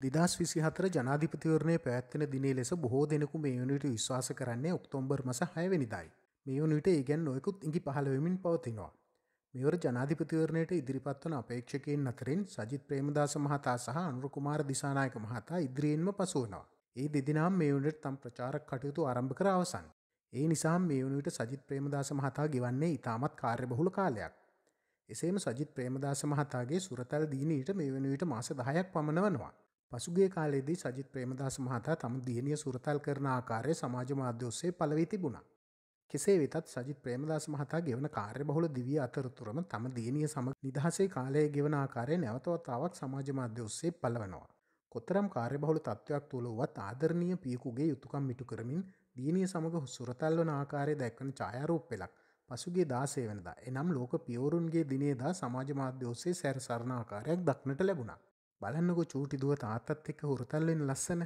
දිදස් විසි හතර ජනාධිපතිවරණය පැත්වෙන දිනේ ලෙස බොහෝ දෙනෙකු මේ වනට විශ්වාස කරන්නේ ඔක්තෝම්බර් මස හයවැනිදයි. මේ වනට ඉගැන් නොයකුත් ඉඟි පහළවෙමින් පවතිනවා. මෙවර ජනාධිපතිවරණයට ඉදිරිපත්වන අපේක්ෂකයෙන් අතරින් සජිත් ප්‍රේමදාස මහතා සහ අනුරකුමාර දිසානායක මහතා ඉදිරියෙන්ම පසුවනවා. ඒ දෙදිනම් මේ වනට තම් ප්‍රචාරක් කටයුතු ආරම්භ කර අවසන්. ඒ නිසා මේ වනට සජිත් ප්‍රේමදාස මහතා ගෙවන්නේ ඉතාමත් කාර්යබහුල කාලයක්. එසේම සජිත් ප්‍රේමදාස මහතාගේ සුරතල් දීනීට මේ වනවිට මාස දහයක් පමණ වනවා. පසුගේ කාලේදී සජිත් ප්‍රේමදාස මහතා තම දියණිය සුරතල් කරන ආකාරය සමාජ මාධ්‍ය ඔස්සේ පළවී තිබුණා. කෙසේ වෙතත් සජිත් ප්‍රේමදාස මහතා ගෙවන කාර්යබහුල දිවිය අතරතුරම තම දියණිය සමග නිදහසේ කාලය ගෙවන ආකාරය නැවතවතාවක් සමාජ මාධ්‍ය ඔස්සේ පළවනවා. කොතරම් කාර්යබහුල තත්ත්වයක් තුළ වුවත් ආදරණීය පියකුගේ යුතුකම් මිටු කරමින් දියණිය සමග සුරතල් වන ආකාරය දැක්වන ඡායාරූප පෙළක් පසුගේ දාසේ වෙනදා එනම් ලෝක පියවරුන්ගේ දිනේදා සමාජ මාධ්‍ය ඔස්සේ සැර සරණ ආකාරයක් දක්නට ලැබුණා. බලන්නකො චූටි දුව තාත්තත් එක්ක හුරතල් වෙන ලස්සන.